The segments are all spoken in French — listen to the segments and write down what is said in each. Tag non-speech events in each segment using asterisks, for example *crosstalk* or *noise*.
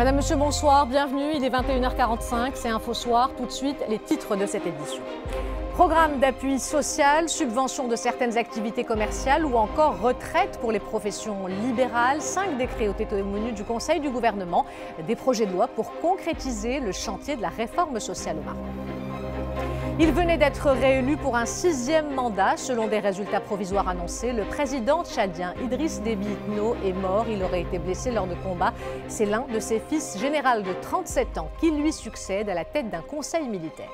Madame, Monsieur, bonsoir, bienvenue. Il est 21h45, c'est Info Soir. Tout de suite, les titres de cette édition. Programme d'appui social, subvention de certaines activités commerciales ou encore retraite pour les professions libérales. Cinq décrets été menus du Conseil du gouvernement, des projets de loi pour concrétiser le chantier de la réforme sociale au Maroc. Il venait d'être réélu pour un sixième mandat. Selon des résultats provisoires annoncés, le président tchadien Idriss Déby Itno est mort. Il aurait été blessé lors de combats. C'est l'un de ses fils, général de 37 ans, qui lui succède à la tête d'un conseil militaire.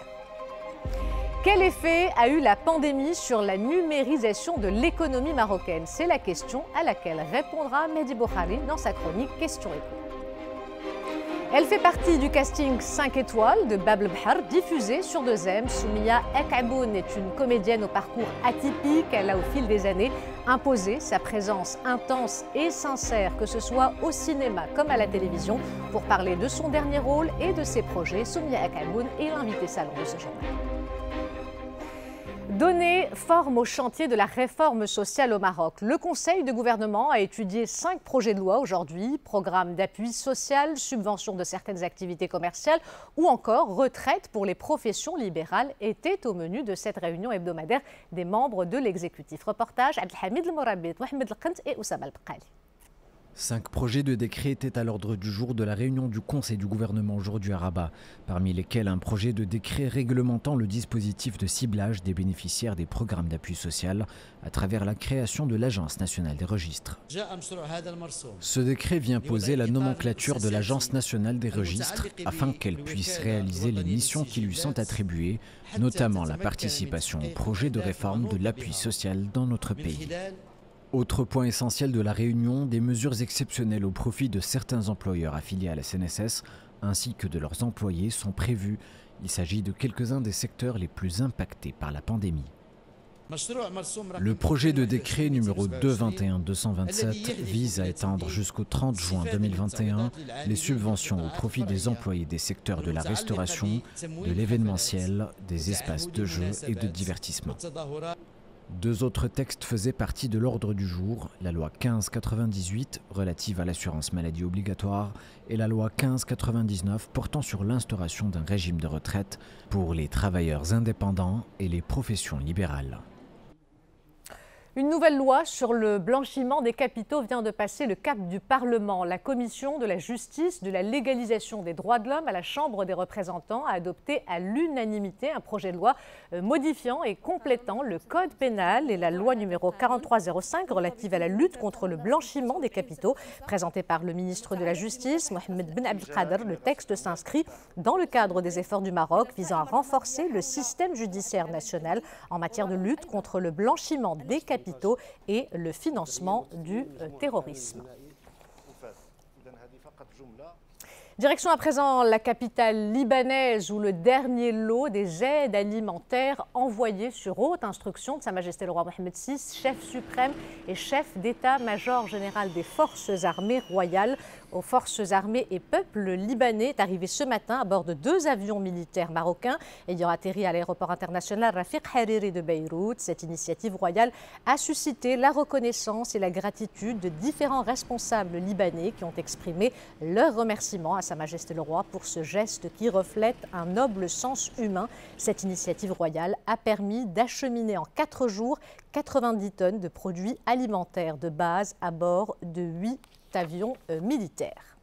Quel effet a eu la pandémie sur la numérisation de l'économie marocaine? C'est la question à laquelle répondra Mehdi Boukhari dans sa chronique Question Éco. Elle fait partie du casting 5 étoiles de Bab Bhar, diffusé sur 2M. Soumia Ekaboun est une comédienne au parcours atypique. Elle a, au fil des années, imposé sa présence intense et sincère, que ce soit au cinéma comme à la télévision, pour parler de son dernier rôle et de ses projets. Soumia Ekaboun est l'invité salon de ce journal. Donner forme au chantier de la réforme sociale au Maroc. Le Conseil de gouvernement a étudié cinq projets de loi aujourd'hui, programme d'appui social, subvention de certaines activités commerciales ou encore retraite pour les professions libérales étaient au menu de cette réunion hebdomadaire des membres de l'exécutif. Reportage Abdelhamid El Mohamed El et Oussama El Cinq projets de décret étaient à l'ordre du jour de la réunion du Conseil du gouvernement aujourd'hui à Rabat, parmi lesquels un projet de décret réglementant le dispositif de ciblage des bénéficiaires des programmes d'appui social à travers la création de l'Agence nationale des registres. Ce décret vient poser la nomenclature de l'Agence nationale des registres afin qu'elle puisse réaliser les missions qui lui sont attribuées, notamment la participation au projet de réforme de l'appui social dans notre pays. Autre point essentiel de la réunion, des mesures exceptionnelles au profit de certains employeurs affiliés à la CNSS ainsi que de leurs employés sont prévues. Il s'agit de quelques-uns des secteurs les plus impactés par la pandémie. Le projet de décret numéro 221-227 vise à étendre jusqu'au 30 juin 2021 les subventions au profit des employés des secteurs de la restauration, de l'événementiel, des espaces de jeu et de divertissement. Deux autres textes faisaient partie de l'ordre du jour, la loi 1598 relative à l'assurance maladie obligatoire et la loi 1599 portant sur l'instauration d'un régime de retraite pour les travailleurs indépendants et les professions libérales. Une nouvelle loi sur le blanchiment des capitaux vient de passer le cap du Parlement. La Commission de la justice, de la légalisation des droits de l'homme à la Chambre des représentants a adopté à l'unanimité un projet de loi euh, modifiant et complétant le Code pénal et la loi numéro 4305 relative à la lutte contre le blanchiment des capitaux. Présenté par le ministre de la Justice, Mohamed Ben Abdelkader, le texte s'inscrit dans le cadre des efforts du Maroc visant à renforcer le système judiciaire national en matière de lutte contre le blanchiment des capitaux et le financement du euh, terrorisme. Direction à présent la capitale libanaise où le dernier lot des aides alimentaires envoyées sur haute instruction de Sa Majesté le roi Mohamed VI, chef suprême et chef d'état-major général des forces armées royales, aux forces armées et peuples libanais est arrivé ce matin à bord de deux avions militaires marocains ayant atterri à l'aéroport international Rafiq Hariri de Beyrouth. Cette initiative royale a suscité la reconnaissance et la gratitude de différents responsables libanais qui ont exprimé leur remerciement à Sa Majesté le Roi pour ce geste qui reflète un noble sens humain. Cette initiative royale a permis d'acheminer en quatre jours 90 tonnes de produits alimentaires de base à bord de huit avions euh, militaires.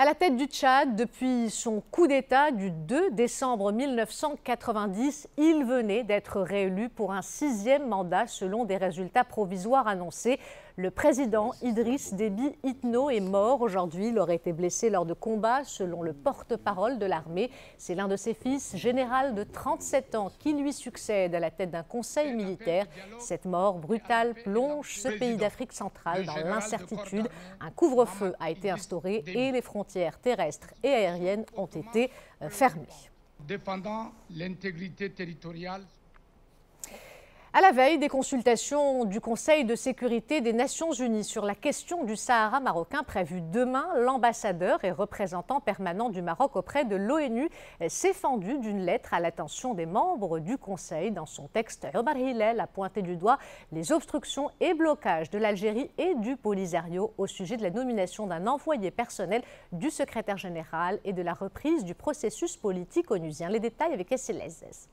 À la tête du Tchad, depuis son coup d'État du 2 décembre 1990, il venait d'être réélu pour un sixième mandat selon des résultats provisoires annoncés. Le président Idriss Déby Itno est mort aujourd'hui. Il aurait été blessé lors de combats, selon le porte-parole de l'armée. C'est l'un de ses fils, général de 37 ans, qui lui succède à la tête d'un conseil militaire. Cette mort brutale plonge ce pays d'Afrique centrale dans l'incertitude. Un couvre-feu a été instauré et les frontières terrestres et aériennes ont été euh, fermées. Dépendant l'intégrité territoriale À la veille des consultations du Conseil de sécurité des Nations Unies sur la question du Sahara marocain prévue demain, l'ambassadeur et représentant permanent du Maroc auprès de l'ONU s'est fendu d'une lettre à l'attention des membres du Conseil. Dans son texte, Omar Hillel a pointé du doigt les obstructions et blocages de l'Algérie et du Polisario au sujet de la nomination d'un envoyé personnel du secrétaire général et de la reprise du processus politique onusien. Les détails avec SLSS.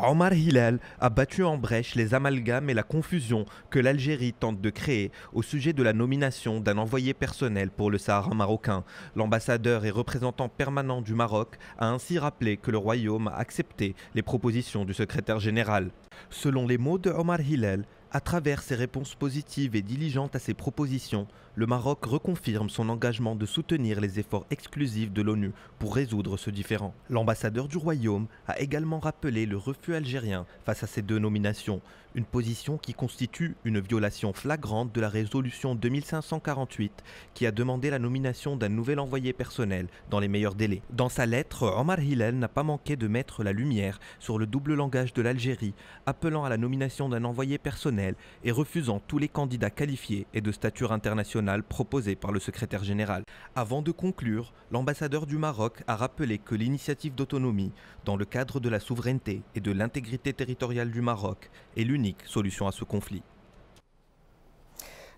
Omar Hillel a battu en brèche les amalgames et la confusion que l'Algérie tente de créer au sujet de la nomination d'un envoyé personnel pour le Sahara marocain. L'ambassadeur et représentant permanent du Maroc a ainsi rappelé que le Royaume a accepté les propositions du secrétaire général. Selon les mots de Omar Hillel, à travers ses réponses positives et diligentes à ses propositions, le Maroc reconfirme son engagement de soutenir les efforts exclusifs de l'ONU pour résoudre ce différend. L'ambassadeur du Royaume a également rappelé le refus algérien face à ces deux nominations, une position qui constitue une violation flagrante de la résolution 2548 qui a demandé la nomination d'un nouvel envoyé personnel dans les meilleurs délais. Dans sa lettre, Omar Hillel n'a pas manqué de mettre la lumière sur le double langage de l'Algérie, appelant à la nomination d'un envoyé personnel et refusant tous les candidats qualifiés et de stature internationale proposés par le secrétaire général. Avant de conclure, l'ambassadeur du Maroc a rappelé que l'initiative d'autonomie, dans le cadre de la souveraineté et de l'intégrité territoriale du Maroc, est l'unique solution à ce conflit.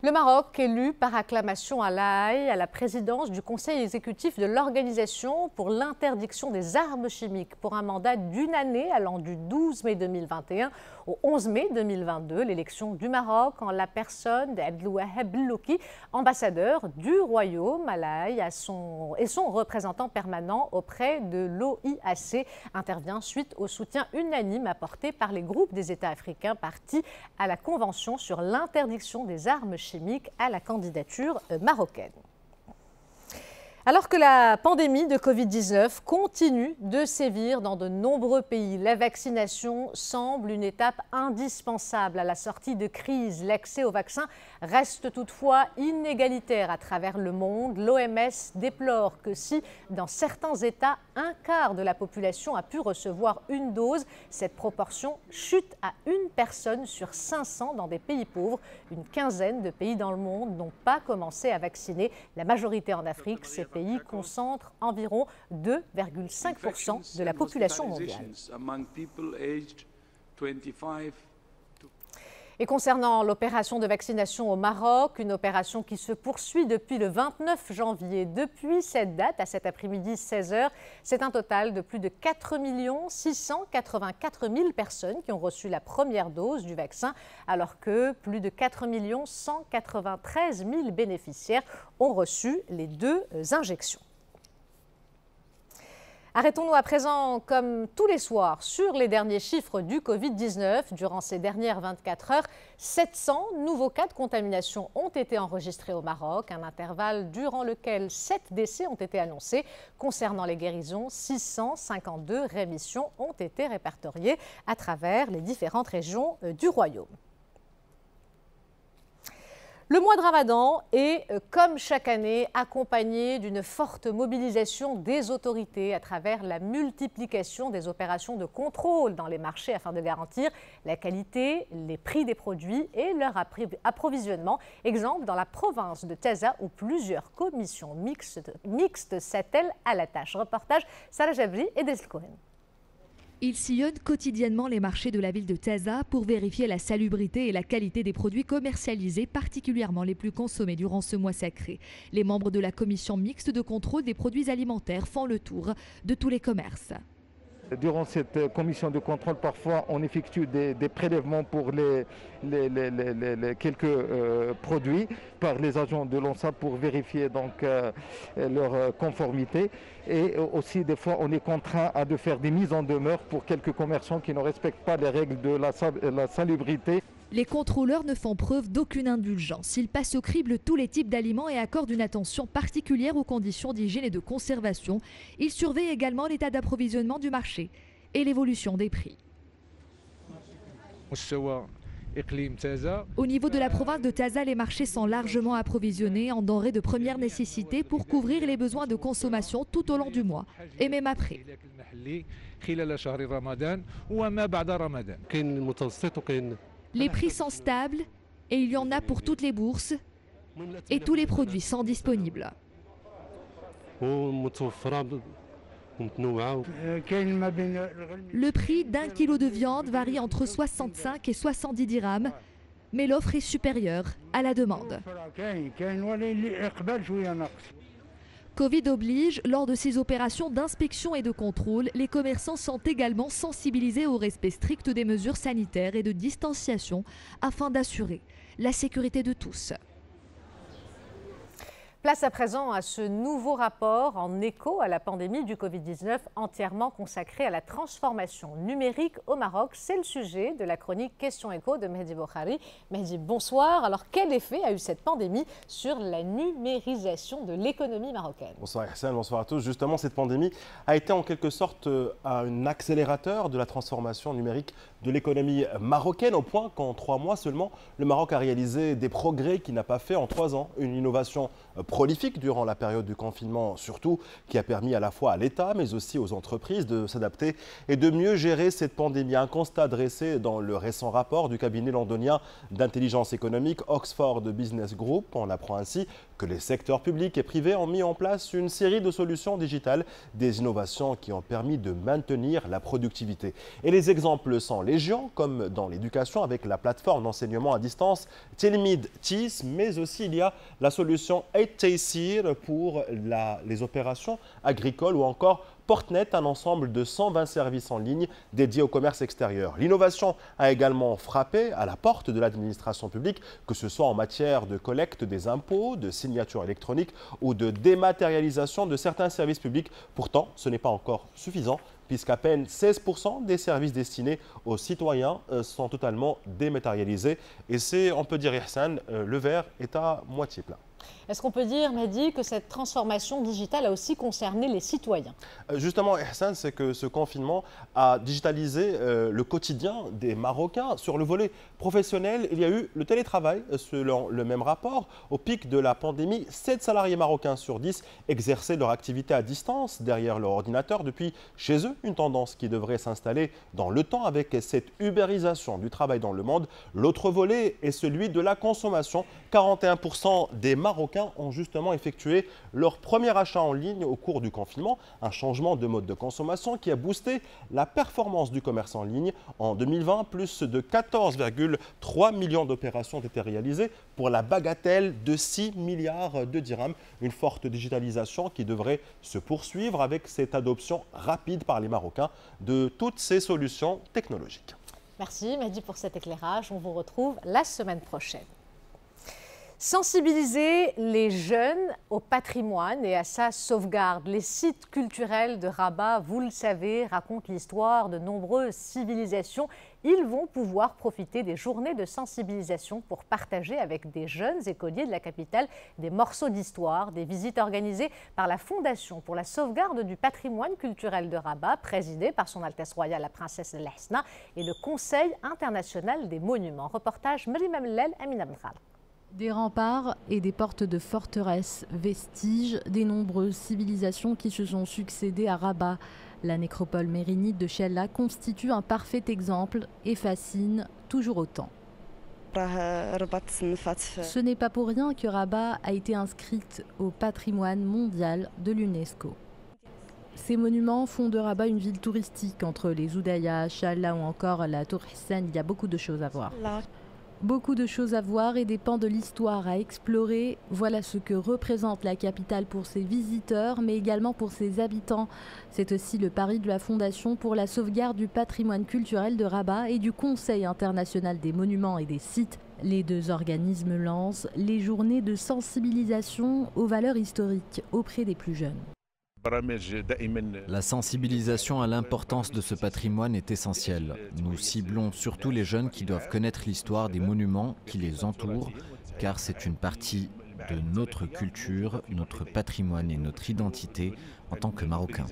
Le Maroc, élu par acclamation à La à la présidence du Conseil exécutif de l'Organisation pour l'interdiction des armes chimiques pour un mandat d'une année allant du 12 mai 2021 au 11 mai 2022. L'élection du Maroc en la personne d'Abdelouaheb Louki, ambassadeur du Royaume à La son, et son représentant permanent auprès de l'OIAC, intervient suite au soutien unanime apporté par les groupes des États africains partis à la Convention sur l'interdiction des armes chimiques à la candidature marocaine. Alors que la pandémie de Covid-19 continue de sévir dans de nombreux pays, la vaccination semble une étape indispensable à la sortie de crise. L'accès au vaccin reste toutefois inégalitaire à travers le monde. L'OMS déplore que si, dans certains États, un quart de la population a pu recevoir une dose, cette proportion chute à une personne sur 500 dans des pays pauvres. Une quinzaine de pays dans le monde n'ont pas commencé à vacciner. La majorité en Afrique, ces pays concentrent environ 2,5% de la population mondiale. Et concernant l'opération de vaccination au Maroc, une opération qui se poursuit depuis le 29 janvier. Depuis cette date, à cet après-midi 16h, c'est un total de plus de 4 684 000 personnes qui ont reçu la première dose du vaccin, alors que plus de 4 193 000 bénéficiaires ont reçu les deux injections. Arrêtons-nous à présent, comme tous les soirs, sur les derniers chiffres du Covid-19. Durant ces dernières 24 heures, 700 nouveaux cas de contamination ont été enregistrés au Maroc, un intervalle durant lequel 7 décès ont été annoncés. Concernant les guérisons, 652 rémissions ont été répertoriées à travers les différentes régions euh, du royaume. Le mois de Ramadan est, euh, comme chaque année, accompagné d'une forte mobilisation des autorités à travers la multiplication des opérations de contrôle dans les marchés afin de garantir la qualité, les prix des produits et leur approvisionnement. Exemple dans la province de Taza où plusieurs commissions mixtes, s'attellent à la tâche. Reportage Salah Jabri et Desl Cohen. Il sillonne quotidiennement les marchés de la ville de Taza pour vérifier la salubrité et la qualité des produits commercialisés, particulièrement les plus consommés durant ce mois sacré. Les membres de la commission mixte de contrôle des produits alimentaires font le tour de tous les commerces. Durant cette commission de contrôle, parfois, on effectue des, prélèvements pour les, quelques euh, produits par les agents de l'ONSA pour vérifier donc euh, leur conformité. Et aussi, des fois, on est contraint à de faire des mises en demeure pour quelques commerçants qui ne respectent pas les règles de la salubrité. Les contrôleurs ne font preuve d'aucune indulgence. Ils passent au crible tous les types d'aliments et accordent une attention particulière aux conditions d'hygiène et de conservation. Ils surveillent également l'état d'approvisionnement du marché et l'évolution des prix. Au niveau de la province de Taza, les marchés sont largement approvisionnés en denrées de première nécessité pour couvrir les besoins de consommation tout au long du mois et même après. Les prix sont stables et il y en a pour toutes les bourses et tous les produits sont disponibles. Le prix d'un kilo de viande varie entre 65 et 70 dirhams, mais l'offre est supérieure à la demande. Covid oblige, lors de ces opérations d'inspection et de contrôle, les commerçants sont également sensibilisés au respect strict des mesures sanitaires et de distanciation afin d'assurer la sécurité de tous. Place à présent à ce nouveau rapport en écho à la pandémie du Covid-19 entièrement consacré à la transformation numérique au Maroc. C'est le sujet de la chronique Question écho de Mehdi Bokhari. Mehdi, bonsoir. Alors quel effet a eu cette pandémie sur la numérisation de l'économie marocaine? Bonsoir Hassan, bonsoir à tous. Justement, cette pandémie a été en quelque sorte euh, un accélérateur de la transformation numérique de l'économie marocaine au point qu'en trois mois seulement, le Maroc a réalisé des progrès qu'il n'a pas fait en trois ans. Une innovation euh, prolifique durant la période du confinement surtout, qui a permis à la fois à l'État mais aussi aux entreprises de s'adapter et de mieux gérer cette pandémie. Un constat dressé dans le récent rapport du cabinet londonien d'intelligence économique Oxford Business Group. On apprend ainsi que les secteurs publics et privés ont mis en place une série de solutions digitales, des innovations qui ont permis de maintenir la productivité. Et les exemples sont légion, comme dans l'éducation avec la plateforme d'enseignement à distance Telmid TIS, mais aussi il y a la solution 8 pour les opérations agricoles ou encore Portnet, un ensemble de 120 services en ligne dédiés au commerce extérieur. L'innovation a également frappé à la porte de l'administration publique, que ce soit en matière de collecte des impôts, de signature électronique ou de dématérialisation de certains services publics. Pourtant, ce n'est pas encore suffisant puisqu'à peine 16% des services destinés aux citoyens euh, sont totalement dématérialisés. Et c'est, on peut dire, Ihsan, euh, le verre est à moitié plein. Est-ce qu'on peut dire, Mehdi, que cette transformation digitale a aussi concerné les citoyens? Euh, Justement, Hassan, c'est que ce confinement a digitalisé euh, le quotidien des Marocains. Sur le volet professionnel, il y a eu le télétravail, euh, selon le même rapport. Au pic de la pandémie, 7 salariés marocains sur 10 exerçaient leur activité à distance derrière leur ordinateur depuis chez eux, une tendance qui devrait s'installer dans le temps avec cette ubérisation du travail dans le monde. L'autre volet est celui de la consommation. 41% des Marocains ont justement effectué leur premier achat en ligne au cours du confinement, un changement de mode de consommation qui a boosté la performance du commerce en ligne. En 2020, plus de 14,3 millions d'opérations ont été réalisées pour la bagatelle de 6 milliards de dirhams. Une forte digitalisation qui devrait se poursuivre avec cette adoption rapide par les Marocains de toutes ces solutions technologiques. Merci Mehdi pour cet éclairage. On vous retrouve la semaine prochaine. Sensibiliser les jeunes au patrimoine et à sa sauvegarde. Les sites culturels de Rabat, vous le savez, racontent l'histoire de nombreuses civilisations. Ils vont pouvoir profiter des journées de sensibilisation pour partager avec des jeunes écoliers de la capitale des morceaux d'histoire, des visites organisées par la Fondation pour la sauvegarde du patrimoine culturel de Rabat, présidée par son Altesse royale la princesse Lesna, et le Conseil international des monuments. Reportage Mrimam Lel Amin des remparts et des portes de forteresses, vestiges des nombreuses civilisations qui se sont succédées à Rabat. La nécropole mérinide de Shella constitue un parfait exemple et fascine toujours autant. Ce n'est pas pour rien que Rabat a été inscrite au patrimoine mondial de l'UNESCO. Ces monuments font de Rabat une ville touristique entre les Oudaya, Shalla ou encore la Tour Hassan. Il y a beaucoup de choses à voir. Beaucoup de choses à voir et des pans de l'histoire à explorer. Voilà ce que représente la capitale pour ses visiteurs, mais également pour ses habitants. C'est aussi le pari de la Fondation pour la sauvegarde du patrimoine culturel de Rabat et du Conseil international des monuments et des sites. Les deux organismes lancent les journées de sensibilisation aux valeurs historiques auprès des plus jeunes. La sensibilisation à l'importance de ce patrimoine est essentielle. Nous ciblons surtout les jeunes qui doivent connaître l'histoire des monuments qui les entourent, car c'est une partie de notre culture, notre patrimoine et notre identité en tant que Marocains.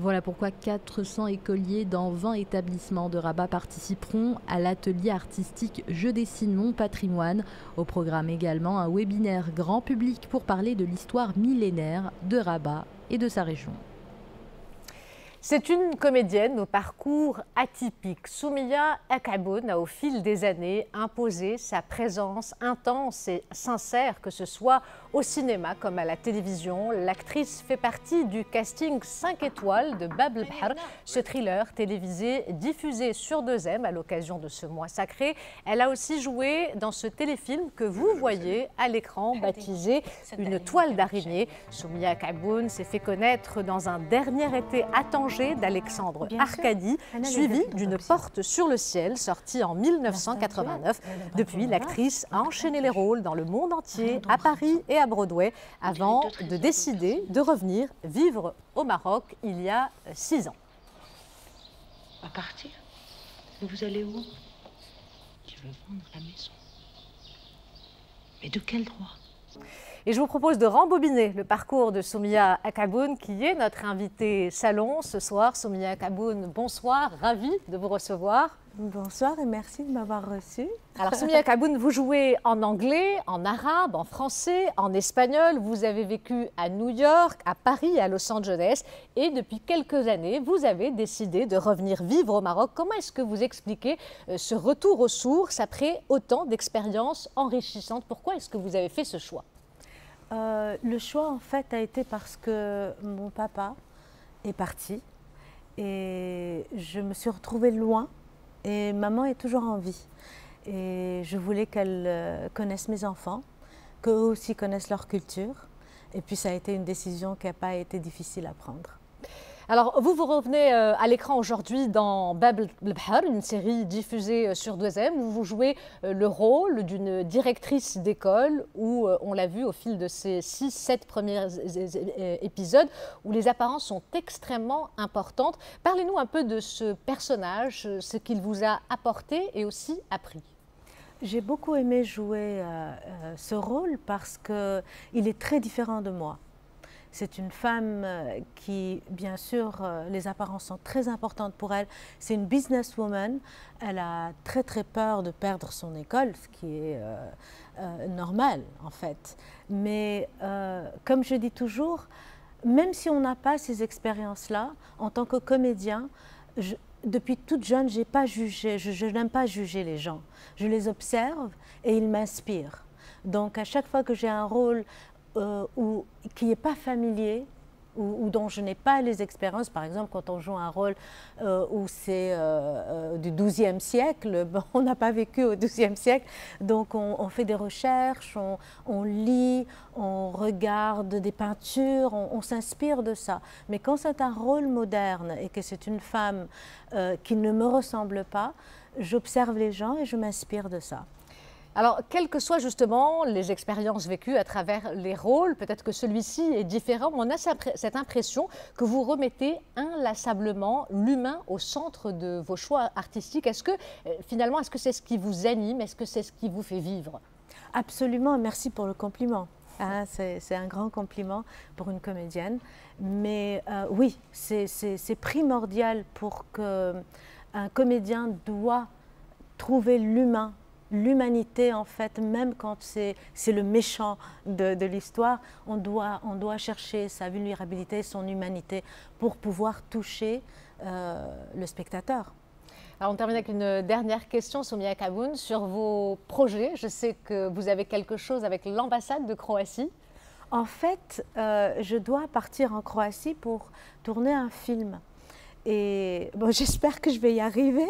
Voilà pourquoi 400 écoliers dans 20 établissements de Rabat participeront à l'atelier artistique Je dessine mon patrimoine. Au programme également un webinaire grand public pour parler de l'histoire millénaire de Rabat et de sa région. C'est une comédienne au parcours atypique. Soumia Akaboun a au fil des années imposé sa présence intense et sincère, que ce soit au cinéma comme à la télévision. L'actrice fait partie du casting 5 étoiles de Bab el ce thriller télévisé diffusé sur 2M à l'occasion de ce mois sacré. Elle a aussi joué dans ce téléfilm que vous voyez à l'écran, baptisé Une toile d'araignée. Soumia Akaboun s'est fait connaître dans un dernier été attendu d'Alexandre Arcadie, suivi d'une porte sur le ciel, sortie en 1989. Depuis, l'actrice a enchaîné les rôles dans le monde entier, à Paris et à Broadway, avant de décider de revenir vivre au Maroc il y a six ans. À partir vous allez où? Je veux vendre la maison. Mais de quel droit? Et je vous propose de rembobiner le parcours de Soumia Akaboun, qui est notre invitée salon ce soir. Soumia Akaboun, bonsoir, ravie de vous recevoir. Bonsoir et merci de m'avoir reçu. Alors Soumia Kaboun, vous jouez en anglais, en arabe, en français, en espagnol. Vous avez vécu à New York, à Paris à Los Angeles. Et depuis quelques années, vous avez décidé de revenir vivre au Maroc. Comment est-ce que vous expliquez euh, ce retour aux sources après autant d'expériences enrichissantes? Pourquoi est-ce que vous avez fait ce choix? Euh, le choix, en fait, a été parce que mon papa est parti et je me suis retrouvée loin et maman est toujours en vie. Et je voulais qu'elle euh, connaisse mes enfants, qu'eux aussi connaissent leur culture. Et puis ça a été une décision qui n'a pas été difficile à prendre. Alors, vous vous revenez euh, à l'écran aujourd'hui dans Bab el une série diffusée euh, sur 2M, où vous jouez euh, le rôle d'une directrice d'école, où on l'a vu au fil de ces 6-7 premiers épisodes, où les apparences sont extrêmement importantes. Parlez-nous un peu de ce personnage, ce qu'il vous a apporté et aussi appris. J'ai beaucoup aimé jouer ce rôle parce qu'il est très différent de moi. C'est une femme euh, qui, bien sûr, euh, les apparences sont très importantes pour elle. C'est une businesswoman. Elle a très très peur de perdre son école, ce qui est euh, normal en fait. Mais comme je dis toujours, même si on n'a pas ces expériences-là, en tant que comédien, depuis toute jeune, j'ai pas jugé, je, je n'aime pas juger les gens. Je les observe et ils m'inspirent. Donc à chaque fois que j'ai un rôle euh, ou, qui n'est pas familier, ou, dont je n'ai pas les expériences, par exemple quand on joue un rôle euh, où c'est euh, du XIIe siècle, *laughs* on n'a pas vécu au XIIe siècle, donc on, fait des recherches, on, lit, on regarde des peintures, on, s'inspire de ça. Mais quand c'est un rôle moderne et que c'est une femme qui ne me ressemble pas, j'observe les gens et je m'inspire de ça. Alors, quelles que soient justement les expériences vécues à travers les rôles, peut-être que celui-ci est différent, on a cette impression que vous remettez inlassablement l'humain au centre de vos choix artistiques. Est-ce que, euh, finalement, est-ce que c'est ce qui vous anime? Est-ce que c'est ce qui vous fait vivre? Absolument, merci pour le compliment. Hein, c'est un grand compliment pour une comédienne. Mais euh, oui, c'est primordial pour qu'un comédien doit trouver l'humain l'humanité, en fait, même quand c'est le méchant de, l'histoire, on doit, on doit chercher sa vulnérabilité, son humanité pour pouvoir toucher euh, le spectateur. Alors on termine avec une dernière question, Soumia Kaboun, sur vos projets. Je sais que vous avez quelque chose avec l'ambassade de Croatie. En fait, euh, je dois partir en Croatie pour tourner un film. Et bon, *laughs* j'espère que je vais y arriver.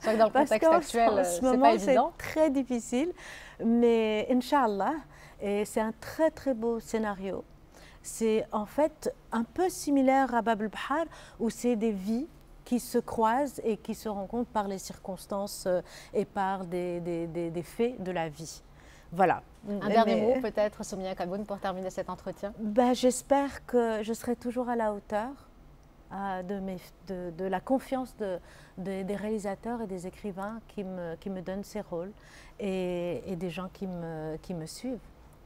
C'est dans le contexte actuel, pas évident. C'est très difficile, mais Inch'Allah, c'est un très très beau scénario. C'est en fait un peu similaire à Bab el-Bahar, où c'est des vies qui se croisent et qui se rencontrent par les circonstances euh, et par des, des, des, faits de la vie. Voilà. Un dernier mot peut-être, Soumia Kaboun, pour terminer cet entretien? Ben, J'espère que je serai toujours à la hauteur de, de, la confiance des réalisateurs et des écrivains qui me, qui me donnent ces rôles et, et des gens qui me, qui me suivent.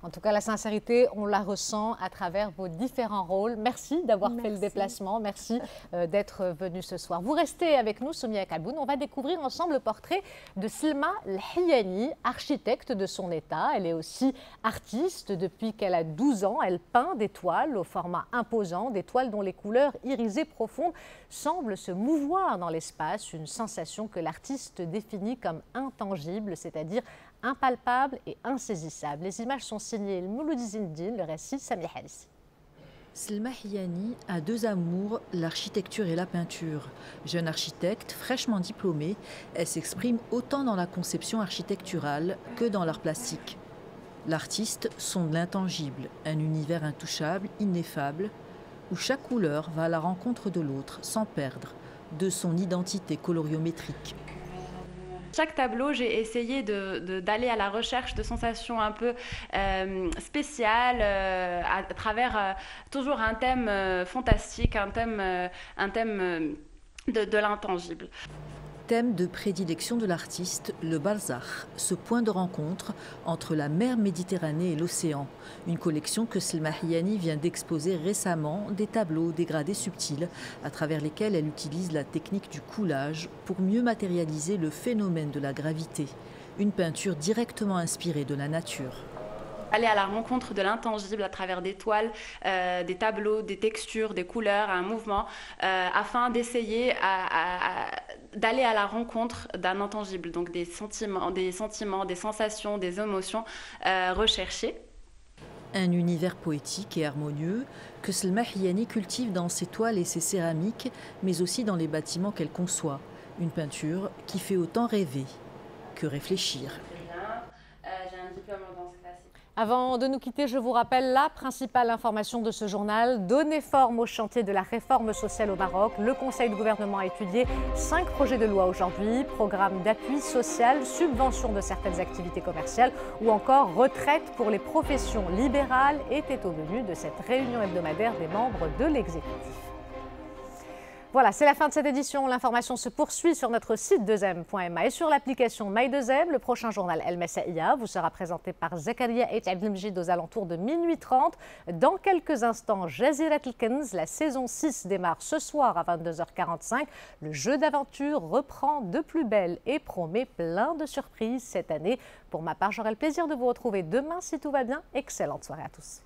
En tout cas, la sincérité, on la ressent à travers vos différents rôles. Merci d'avoir fait le déplacement. Merci euh, d'être venu ce soir. Vous restez avec nous, Soumia Kalboun. On va découvrir ensemble le portrait de Silma Lhiyani, architecte de son état. Elle est aussi artiste depuis qu'elle a 12 ans. Elle peint des toiles au format imposant, des toiles dont les couleurs irisées profondes semblent se mouvoir dans l'espace, une sensation que l'artiste définit comme intangible, c'est-à-dire impalpable et insaisissable. Les images sont signées Mouloudizindine, le récit Sami Harissi. Selma Hiani a deux amours, l'architecture et la peinture. Jeune architecte, fraîchement diplômée, elle s'exprime autant dans la conception architecturale que dans l'art plastique. L'artiste sonde l'intangible, un univers intouchable, ineffable, où chaque couleur va à la rencontre de l'autre sans perdre de son identité coloriométrique. Chaque tableau, j'ai essayé d'aller à la recherche de sensations un peu euh, spéciales euh, à, travers euh, toujours un thème fantastique, un thème, un thème de l'intangible thème de prédilection de l'artiste, le Balzach, ce point de rencontre entre la mer Méditerranée et l'océan. Une collection que Selma Hiani vient d'exposer récemment, des tableaux dégradés subtils, à travers lesquels elle utilise la technique du coulage pour mieux matérialiser le phénomène de la gravité. Une peinture directement inspirée de la nature aller à la rencontre de l'intangible à travers des toiles, euh, des tableaux, des textures, des couleurs, un mouvement, euh, afin d'essayer à, d'aller à la rencontre d'un intangible, donc des sentiments, des, sentiments, des sensations, des émotions euh, recherchées. Un univers poétique et harmonieux que Selma Hiani cultive dans ses toiles et ses céramiques, mais aussi dans les bâtiments qu'elle conçoit. Une peinture qui fait autant rêver que réfléchir. Avant de nous quitter, je vous rappelle la principale information de ce journal. Donner forme au chantier de la réforme sociale au Maroc. Le Conseil de gouvernement a étudié cinq projets de loi aujourd'hui. Programme d'appui social, subvention de certaines activités commerciales ou encore retraite pour les professions libérales étaient au menu de cette réunion hebdomadaire des membres de l'exécutif. Voilà, c'est la fin de cette édition. L'information se poursuit sur notre site 2m.ma et sur l'application My2m. Le prochain journal El Messaïa vous sera présenté par Zakaria et Abdelmjid aux alentours de minuit 30. Dans quelques instants, Jazirat Ilkens, la saison 6 démarre ce soir à 22h45. Le jeu d'aventure reprend de plus belle et promet plein de surprises cette année. Pour ma part, j'aurai le plaisir de vous retrouver demain si tout va bien. Excellente soirée à tous.